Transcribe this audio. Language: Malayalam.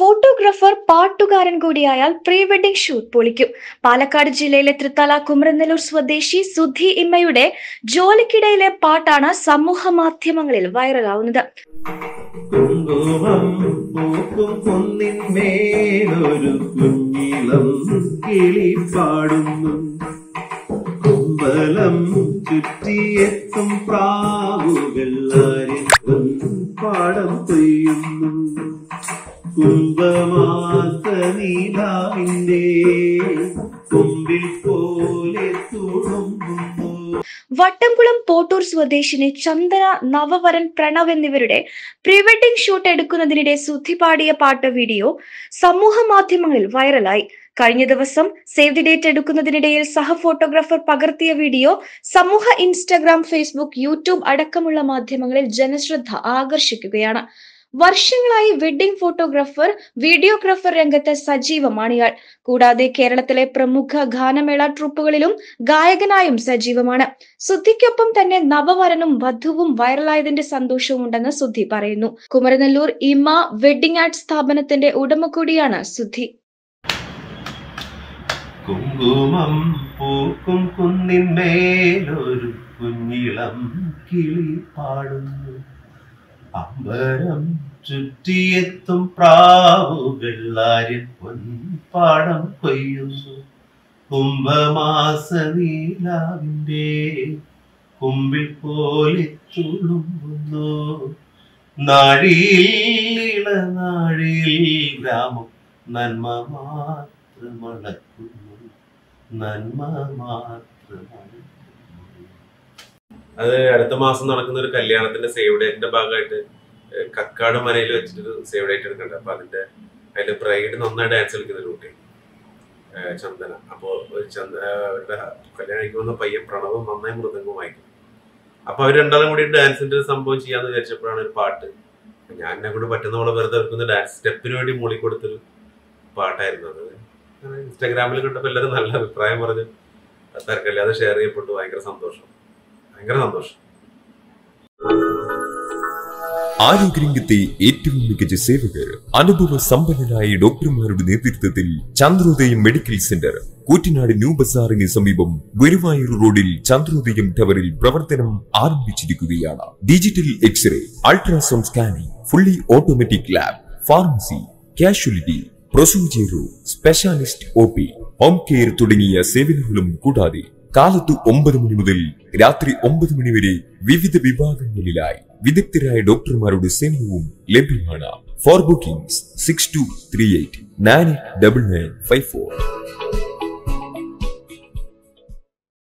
ഫോട്ടോഗ്രാഫർ പാട്ടുകാരൻ കൂടിയായാൽ പ്രീ വെഡിംഗ് ഷൂട്ട് പൊളിക്കും. പാലക്കാട് ജില്ലയിലെ തൃത്താല കുമരനെല്ലൂർ സ്വദേശി സുധി ഇമ്മയുടെ ജോലിക്കിടയിലെ പാട്ടാണ് സമൂഹ മാധ്യമങ്ങളിൽ വൈറലാവുന്നത്. പാടം വട്ടംകുളം പോട്ടൂർ സ്വദേശിനി ചന്ദന നവവരൻ പ്രണവ് എന്നിവരുടെ പ്രീ ഷൂട്ട് എടുക്കുന്നതിനിടെ സുധി പാടിയ പാട്ട് വീഡിയോ സമൂഹ മാധ്യമങ്ങളിൽ വൈറലായി. കഴിഞ്ഞ ദിവസം സേവ് ദി ഡേറ്റ് എടുക്കുന്നതിനിടയിൽ സഹ ഫോട്ടോഗ്രാഫർ പകർത്തിയ വീഡിയോ സമൂഹ ഇൻസ്റ്റാഗ്രാം ഫേസ്ബുക്ക് യൂട്യൂബ് അടക്കമുള്ള മാധ്യമങ്ങളിൽ ജനശ്രദ്ധ ആകർഷിക്കുകയാണ്. വർഷങ്ങളായി വെഡ്ഡിംഗ് ഫോട്ടോഗ്രാഫർ വീഡിയോഗ്രാഫർ രംഗത്ത് സജീവമാണ് ഇയാൾ. കൂടാതെ കേരളത്തിലെ പ്രമുഖ ഗാനമേള ട്രൂപ്പുകളിലും ഗായകനായും സജീവമാണ്. സുദ്ധിക്കൊപ്പം തന്നെ നവവരനും വധുവും വൈറലായതിന്റെ സന്തോഷവും ഉണ്ടെന്ന് സുദ്ധി പറയുന്നു. കുമരനെല്ലൂർ ഇമ വെഡിംഗ് ആർട്ട് സ്ഥാപനത്തിന്റെ ഉടമ കൂടിയാണ് സുദ്ധി കുങ്കുമം പൂക്കും കുന്നിന്മേലൊരു കുഞ്ഞിളം കിളി പാടുന്നു അമ്പരം ചുറ്റിയെത്തും പ്രാവു വെള്ളാരി പൊൻപാടം കൊയ്യുന്നു. കുംഭമാസ നീലാവിന്റെ കുമ്പിൽ പോലെ തുളുമ്പുന്നു. നാഴിയിൽ ഇളനാഴിയിൽ ഗ്രാമം നന്മ മാത്രം അളക്കുന്നു നന്മ മാത്രമളക്കുന്നു അത് അടുത്ത മാസം നടക്കുന്ന ഒരു കല്യാണത്തിന്റെ സേവ് ഡേറ്റിന്റെ ഭാഗമായിട്ട് കക്കാട് മനയിൽ വെച്ചിട്ട് സേവ് ഡേറ്റ് എടുക്കുന്നുണ്ട്. അപ്പൊ അതിന്റെ അതിന്റെ ബ്രൈഡ് നന്നായി ഡാൻസ് കളിക്കുന്ന ഒരു കുട്ടി ചന്ദന. അപ്പോ ചന്ദ അവരുടെ കല്യാണം കഴിക്കുന്ന പയ്യൻ പ്രണവും നന്നായി മൃദംഗം വായിക്കും. അപ്പൊ അവർ രണ്ടാളും കൂടി ഡാൻസിന്റെ ഒരു സംഭവം ചെയ്യാന്ന് വിചാരിച്ചപ്പോഴാണ് ഒരു പാട്ട്. ഞാൻ എന്നെ കൊണ്ട് പറ്റുന്ന പോലെ വെറുതെ വെക്കുന്ന ഡാൻസ് സ്റ്റെപ്പിന് വേണ്ടി മൂളി കൊടുത്തൊരു പാട്ടായിരുന്നു അത്. ഇൻസ്റ്റാഗ്രാമിൽ കണ്ടപ്പോൾ എല്ലാവരും നല്ല അഭിപ്രായം പറഞ്ഞ്. തരക്കല്ലേ അത് ഷെയർ ചെയ്യപ്പെട്ടു. ഭയങ്കര സന്തോഷം. ഭയങ്കര സന്തോഷം. ആരോഗ്യരംഗത്തെ ഏറ്റവും മികച്ച സേവകർ അനുഭവ സമ്പന്നരായ ഡോക്ടർമാരുടെ നേതൃത്വത്തിൽ Chandrodayam medical centre Koottanad new ബസാറിന് സമീപം ഗുരുവായൂർ റോഡിൽ ചന്ദ്രോദയം ടവറിൽ പ്രവർത്തനം ആരംഭിച്ചിരിക്കുകയാണ്. Digital x-ray ultrasound scanning fully automatic lab pharmacy casualty procedure specialist O P home care തുടങ്ങിയ സേവനങ്ങളും കൂടാതെ കാലത്ത് ഒമ്പത് മണി മുതൽ രാത്രി ഒമ്പത് മണി വരെ വിവിധ വിഭാഗങ്ങളിലായി വിദഗ്ധരായ ഡോക്ടർമാരുടെ സേവനവും ലഭ്യമാണ്. For bookings six two three eight nine double nine five four